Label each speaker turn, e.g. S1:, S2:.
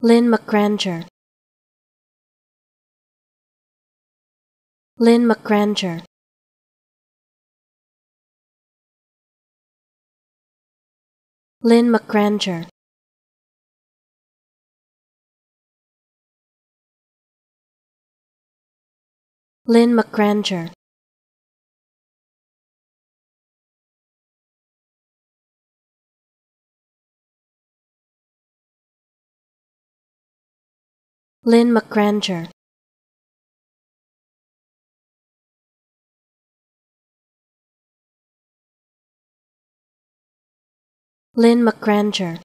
S1: Lynn McGranger. Lynn McGranger. Lynn McGranger. Lynn McGranger Lynn McGranger. Lynn McGranger